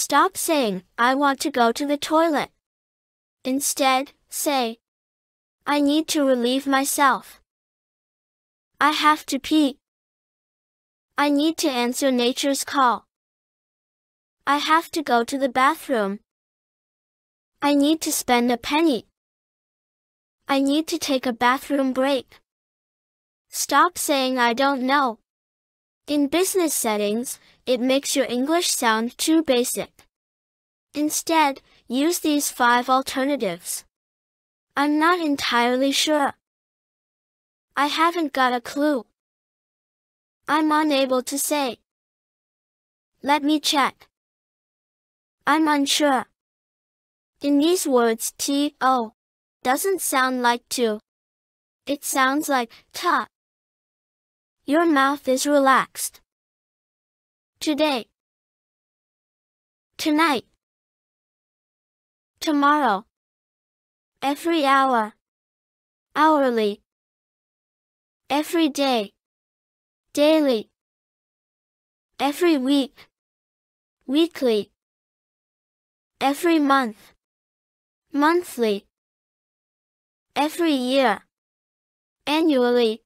Stop saying, I want to go to the toilet. Instead, say, I need to relieve myself. I have to pee. I need to answer nature's call. I have to go to the bathroom. I need to spend a penny. I need to take a bathroom break. Stop saying I don't know. In business settings, it makes your English sound too basic. Instead, use these five alternatives. I'm not entirely sure. I haven't got a clue. I'm unable to say. Let me check. I'm unsure. In these words to doesn't sound like to. It sounds like ta. Your mouth is relaxed. Today. Tonight. Tomorrow. Every hour. Hourly. Every day. Daily. Every week. Weekly. Every month. Monthly. Every year. Annually.